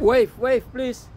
Wave, wave, please.